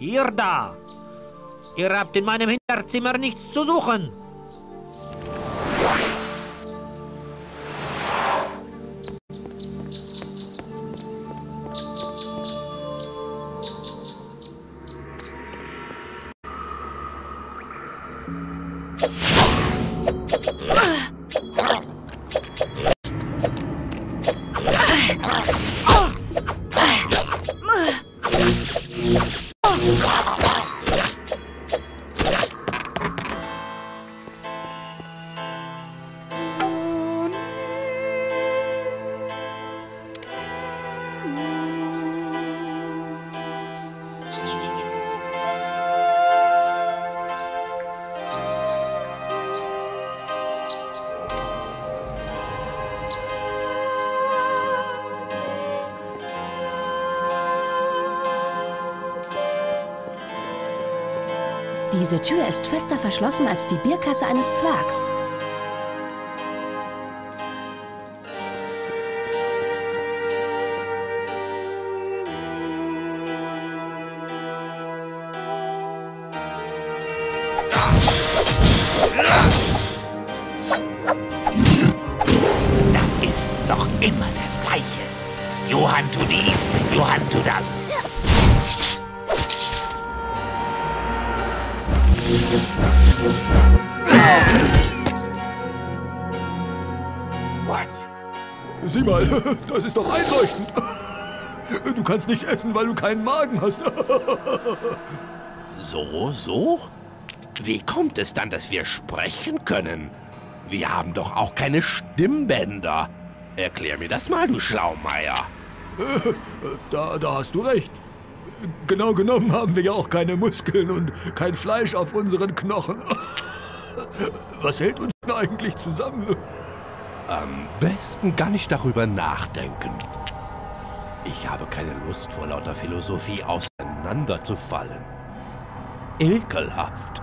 Ihr da! Ihr habt in meinem Hinterzimmer nichts zu suchen! Diese Tür ist fester verschlossen als die Bierkasse eines Zwergs. Das ist doch immer das Gleiche. Johann tu dies, Johann tu das. What? Sieh mal, das ist doch einleuchtend. Du kannst nicht essen, weil du keinen Magen hast. So, so? Wie kommt es dann, dass wir sprechen können? Wir haben doch auch keine Stimmbänder. Erklär mir das mal, du Schlaumeier. Da, da hast du recht. Genau genommen haben wir ja auch keine Muskeln und kein Fleisch auf unseren Knochen. Was hält uns denn eigentlich zusammen? Am besten gar nicht darüber nachdenken. Ich habe keine Lust, vor lauter Philosophie auseinanderzufallen. Ekelhaft.